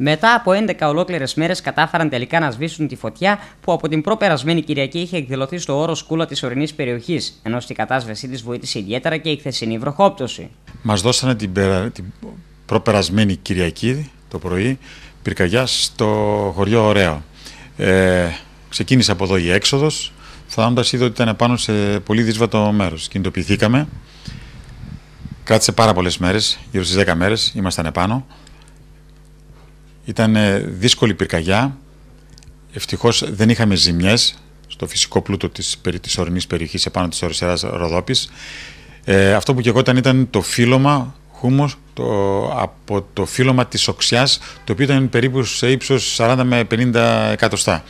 Μετά από 11 ολόκληρες μέρες κατάφεραν τελικά να σβήσουν τη φωτιά που από την προπερασμένη Κυριακή είχε εκδηλωθεί στο όρο σκούλα της ορεινής περιοχής, ενώ στην κατάσβεσή της βοήθησε ιδιαίτερα και η χθεσινή βροχόπτωση. Μας δώσανε την, περα... την προπερασμένη Κυριακή το πρωί πυρκαγιά στο χωριό Ωραίο. Ε, ξεκίνησε από εδώ η έξοδος, φτάνοντα είδε ότι ήταν πάνω σε πολύ δύσβατο μέρος. Κινητοποιηθήκαμε. Κράτησε πάρα πολλές μέρες, γύρω στις 10 μέρες, ήμασταν επάνω. Ήταν δύσκολη πυρκαγιά. Ευτυχώς δεν είχαμε ζημιές στο φυσικό πλούτο της της ορεινής περιοχής επάνω της Ορυσερά Ροδόπης. Ε, αυτό που και εγώ ήταν το φύλλωμα χούμος το, από το φύλλωμα της οξιάς το οποίο ήταν περίπου σε ύψος 40 με 50 εκατοστά.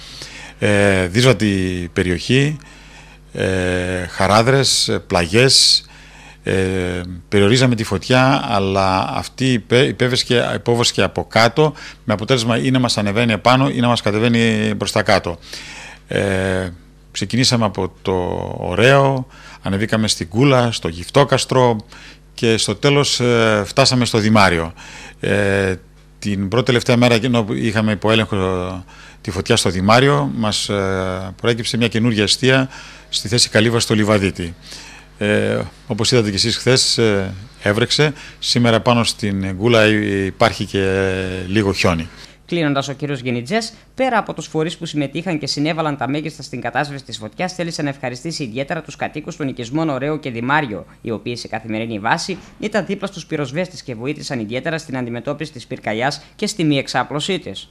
Ε, δύσβατη περιοχή, ε, χαράδρες, πλαγιές, ε, περιορίζαμε τη φωτιά αλλά αυτή υπέβεσκε από κάτω με αποτέλεσμα ή να μας ανεβαίνει επάνω ή να μας κατεβαίνει προς τα κάτω. Ε, ξεκινήσαμε από το ωραίο, ανεβήκαμε στην Κούλα, στο Γυφτόκαστρο και στο τέλος ε, φτάσαμε στο Δημάριο. Ε, την πρώτη τελευταία μέρα ενώ είχαμε υποέλεγχο τη φωτιά στο Δημάριο μας ε, προέκυψε μια καινούργια αιστεία στη θέση Καλύβα στο Λιβαδίτη. Ε, όπως είδατε και εσείς χθες ε, έβρεξε. Σήμερα πάνω στην Γκούλα υπάρχει και λίγο χιόνι. Κλείνοντας, ο κύριος Γενιτζέ, πέρα από τους φορείς που συμμετείχαν και συνέβαλαν τα μέγιστα στην κατάσβεση της φωτιάς, θέλησε να ευχαριστήσει ιδιαίτερα τους κατοίκους των οικισμών Ωραίο και Δημάριο, οι οποίοι σε καθημερινή βάση ήταν δίπλα στους πυροσβέστες και βοήθησαν ιδιαίτερα στην αντιμετώπιση της πυρκαγιάς και στη μη εξάπλωσή της.